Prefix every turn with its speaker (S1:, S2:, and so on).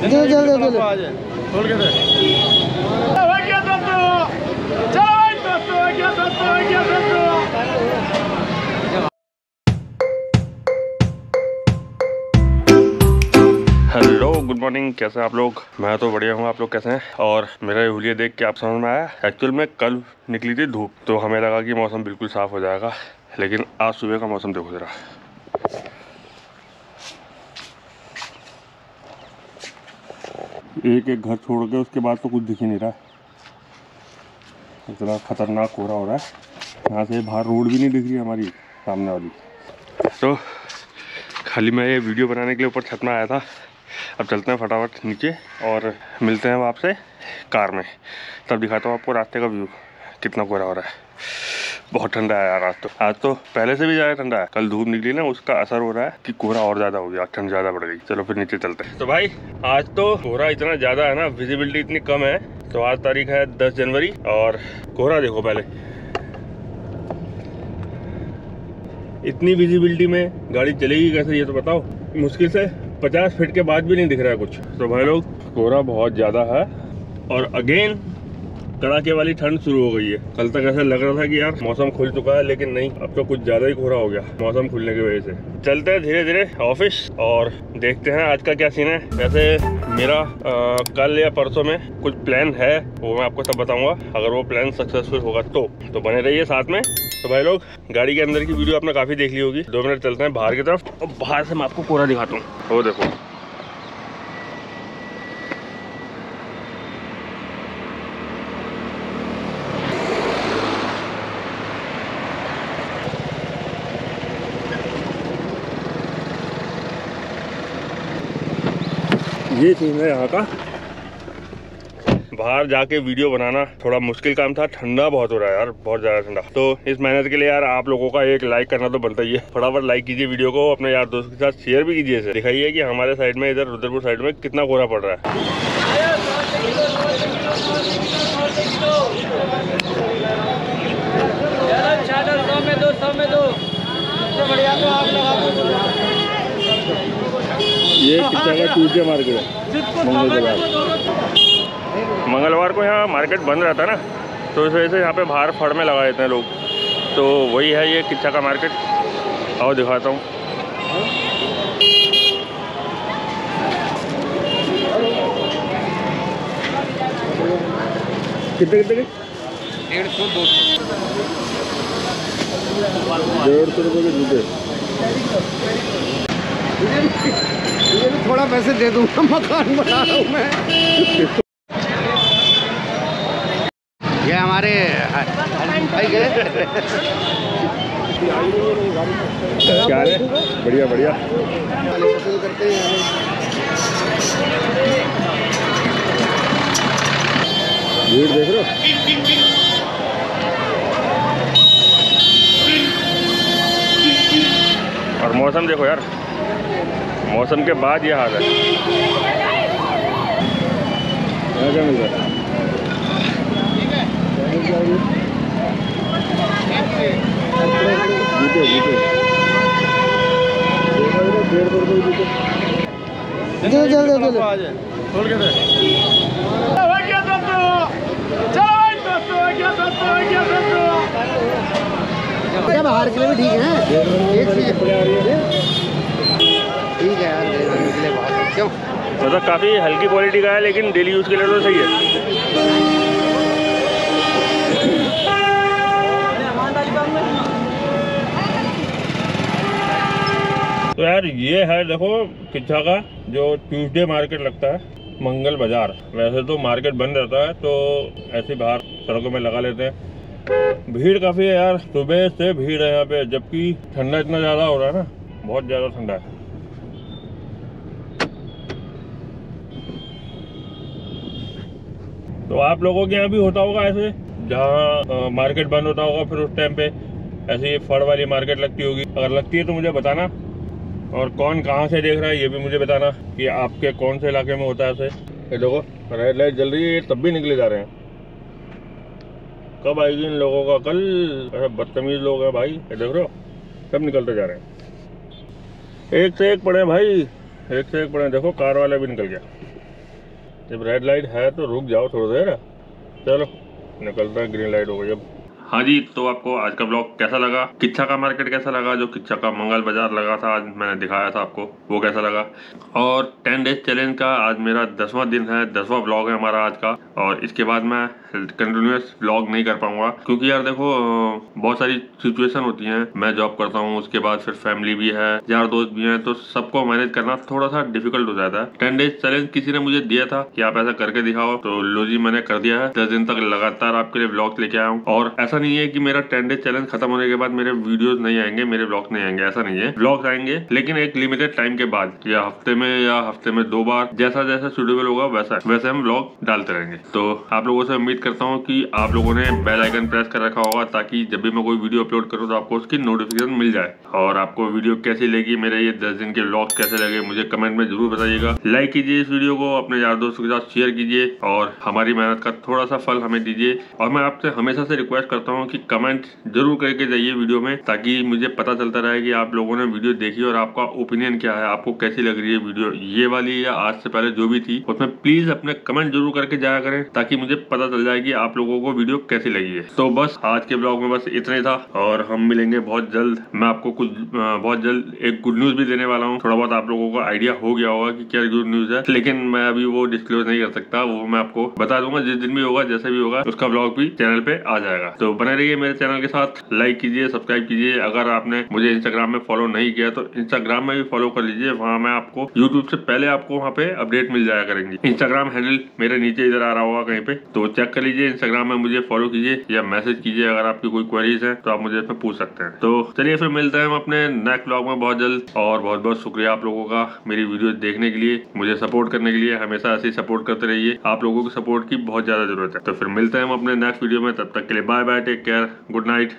S1: दे चल दे चल।
S2: खोल के दे।
S3: Hello good morning. कैसे हैं आप लोग? मैं तो बढ़िया हूँ। आप लोग कैसे हैं? और मेरा ये हुलिया देख के आप समझ में आया? एक्चुअल में कल निकली थी धूप तो हमें लगा कि मौसम बिल्कुल साफ़ हो जाएगा लेकिन आज सुबह का मौसम देखो ज़रा। एक एक घर छोड़ के उसके बाद तो कुछ दिख ही नहीं रहा। इतना खतरनाक कोहरा हो रहा है। यहाँ से बाहर रोड भी नहीं दिख रही हमारी, सामने वाली। तो खाली मैं ये वीडियो बनाने के लिए ऊपर छत में आया था। अब चलते हैं फटाफट नीचे और मिलते हैं आपसे कार में। तब दिखाता हूँ आपको रास्ते का व्यू, कितना कोहरा हो रहा है। बहुत ठंडा है यार आज तो। आज तो पहले से भी ज़्यादा ठंडा है। कल धूप निकली ना, उसका असर हो रहा है कि कोहरा और ज़्यादा हो गया ठंड ज़्यादा बढ़ गई। चलो फिर नीचे चलते हैं। तो भाई, आज तो कोहरा इतना ज़्यादा है ना विजिबिलिटी इतनी कम है। तो आज तारीख है दस जनवरी और कोहरा देखो पहले। इतनी विजिबिलिटी में गाड़ी चलेगी कैसे, ये तो बताओ। मुश्किल से 50 फीट के बाद भी नहीं दिख रहा है कुछ। तो भाई लोग, कोहरा बहुत ज़्यादा है। और अगेन कड़ाके वाली ठंड शुरू हो गई है। कल तक ऐसा लग रहा था कि यार मौसम खुल चुका है लेकिन नहीं अब तो कुछ ज़्यादा ही कोहरा हो गया मौसम खुलने की वजह से। चलते हैं धीरे धीरे ऑफ़िस और देखते हैं आज का क्या सीन है। वैसे मेरा आ, कल या परसों में कुछ प्लान है वो मैं आपको सब बताऊँगा। अगर वो प्लान सक्सेसफुल होगा तो। तो बने रहिए साथ में। तो भाई लोग गाड़ी के अंदर की वीडियो आपने काफ़ी देख ली होगी। दो मिनट चलते हैं बाहर की तरफ़। और बाहर से मैं आपको कोहरा दिखाता हूँ। वो देखो। ये सीन है यहाँ का। बाहर जाके वीडियो बनाना थोड़ा मुश्किल काम था, ठंडा बहुत हो रहा है यार, बहुत ज़्यादा ठंडा। तो इस मेहनत के लिए यार आप लोगों का एक लाइक करना तो बनता ही है। फटाफट लाइक कीजिए वीडियो को, अपने यार दोस्त के साथ शेयर भी कीजिए इसे। दिखाइए कि हमारे साइड में, इधर रुद्रपुर साइड में कितना कोहरा पड़ रहा है। ये कितना का ट्यूजडे मार्केट है मंगलवार मंगलवार को यहाँ मार्केट बंद रहता है ना तो इस वजह से यहाँ पे बाहर फड़ में लगा देते हैं लोग। तो वही है ये किच्चा का मार्केट। और दिखाता हूँ। कितने कितने के?
S1: डेढ़ सौ दो सौ।
S3: डेढ़ सौ रुपये के जूते।
S1: थोड़ा पैसे दे दूँगा मकान बना रहा हूँ मैं। ये हमारे भाई गए।
S3: क्या है? बढ़िया बढ़िया।
S1: पसंद करते हैं
S3: भीड़ देख रहे हो? और मौसम देखो यार। मौसम के बाद ये हाल है। यहाँ क्या मिल रहा है जूते जूते डेढ़ सौ रुपये जूते
S1: दे चल।
S2: खोल के दे
S1: क्या बाहर के लिए भी ठीक है एक चीज़ ठीक है यार देखने के लिए बहुत क्यों?
S3: मतलब काफ़ी हल्की क्वालिटी का है, लेकिन डेली यूज़ के लिए तो सही है। तो यार, ये है देखो किच्छा का, जो ट्यूसडे मार्केट लगता है, मंगल बाज़ार। वैसे तो मार्केट बंद रहता है तो ऐसे बाहर सड़कों में लगा लेते हैं। भीड़ काफ़ी है यार, सुबह से भीड़ है यहाँ पे, जबकि ठंडा इतना ज़्यादा हो रहा है ना, बहुत ज़्यादा ठंडा है। तो आप लोगों के यहाँ भी होता होगा ऐसे, जहाँ मार्केट बंद होता होगा फिर उस टाइम पे ऐसी फड़ वाली मार्केट लगती होगी। अगर लगती है तो मुझे बताना, और कौन कहाँ से देख रहा है ये भी मुझे बताना कि आपके कौन से इलाके में होता है ऐसे। ये देखो रेड लाइट जल रही है तब भी निकले जा रहे हैं। कब आएगी इन लोगों का कल? ऐसे बदतमीज लोग हैं भाई, ये देख रहे हो? सब निकलते जा रहे हैं। एक से एक पड़े भाई, एक से एक पड़े देखो, कार वाला भी निकल गया। जब रेड लाइट है तो रुक जाओ थोड़ी देर। चलो, निकलता है ग्रीन लाइट हो गई अब। हाँ जी तो आपको आज का ब्लॉग कैसा लगा? किच्छा का मार्केट कैसा लगा? जो किच्छा का मंगल बाज़ार लगा था, आज मैंने दिखाया था आपको, वो कैसा लगा? और टेन डेज़ चैलेंज का आज मेरा दसवां दिन है, दसवां ब्लॉग है हमारा आज का। और इसके बाद मैं कंटिन्यूस ब्लॉग नहीं कर पाऊँगा। क्योंकि यार देखो बहुत सारी सिचुएशन होती हैं। मैं जॉब करता हूँ, उसके बाद फिर फैमिली भी है, यार दोस्त भी हैं तो सबको मैनेज करना थोड़ा सा डिफ़िकल्ट हो जाता है। टेन डेज़ चैलेंज किसी ने मुझे दिया था कि आप ऐसा करके दिखाओ तो लो जी मैंने कर दिया है। दस दिन तक लगातार आपके लिए ब्लॉग लेके आया हूँ। और ऐसा नहीं है कि मेरा टेन डेज़ चैलेंज खत्म होने के बाद मेरे वीडियोस नहीं आएँगे, मेरे ब्लॉग नहीं आएँगे, ऐसा नहीं है। ब्लॉग आएँगे, लेकिन एक लिमिटेड टाइम के बाद, या हफ़्ते में, या हफ़्ते में दो बार जैसा जैसा सुटेबल होगा, वैसा, वैसे हम ब्लॉग डालते रहेंगे। तो आप लोगों से उम्मीद करता हूँ कि आप लोगों ने बेल आइकन प्रेस कर रखा होगा ताकि जब भी मैं कोई वीडियो अपलोड करूँ तो आपको उसकी नोटिफिकेशन मिल जाए। और आपको वीडियो कैसी लगी, मेरे ये दस दिन के ब्लॉग कैसे लगे, मुझे कमेंट में ज़रूर बताइएगा। लाइक कीजिए इस वीडियो को, अपने यार दोस्तों के साथ शेयर कीजिए और हमारी मेहनत का थोड़ा सा फल हमें दीजिए। और मैं आपसे हमेशा से रिक्वेस्ट करता हूँ कि कमेंट ज़रूर करके जाइए वीडियो में, ताकि मुझे पता चलता रहे कि आप लोगों ने वीडियो देखी और आपका ओपिनियन क्या है, आपको कैसी लग रही है वीडियो ये वाली या आज से पहले जो भी थी, उसमें प्लीज़ अपने कमेंट ज़रूर करके जाया करें, ताकि मुझे पता चल जाए कि आप लोगों को वीडियो कैसी लगी है। तो बस आज के ब्लॉग में बस इतना ही था और हम मिलेंगे बहुत जल्द। मैं आपको कुछ बहुत जल्द एक गुड न्यूज़ भी देने वाला हूँ। थोड़ा बहुत आप लोगों को आइडिया हो गया होगा कि क्या गुड न्यूज़ है। लेकिन मैं अभी वो डिस्क्लोज नहीं कर सकता, वो मैं आपको बता दूँगा। जिस दिन भी होगा, जैसे भी होगा, उसका ब्लॉग भी चैनल पे आ जाएगा। तो बने रहिए मेरे चैनल के साथ। लाइक कीजिए सब्सक्राइब कीजिए। अगर आपने मुझे इंस्टाग्राम में फॉलो नहीं किया तो इंस्टाग्राम में भी फॉलो कर लीजिए। वहाँ मैं आपको यूट्यूब से पहले आपको वहाँ पे अपडेट मिल जाया करेंगी। इंस्टाग्राम हैंडल मेरे नीचे इधर आ रहा होगा कहीं पे तो चेक कर लीजिए इंस्टाग्राम में मुझे फॉलो कीजिए या मैसेज कीजिए अगर आपकी कोई क्वेरीज है तो आप मुझे इसमें पूछ सकते हैं। तो चलिए फिर मिलते हैं हम अपने नेक्स्ट ब्लॉग में बहुत जल्द, और बहुत बहुत शुक्रिया आप लोगों का मेरी वीडियो देखने के लिए, मुझे सपोर्ट करने के लिए, हमेशा ऐसे ही सपोर्ट करते रहिए। आप लोगों की सपोर्ट की बहुत ज़्यादा ज़रूरत है। तो फिर मिलते हैं हम अपने नेक्स्ट वीडियो में, तब तक के लिए bye bye take care good night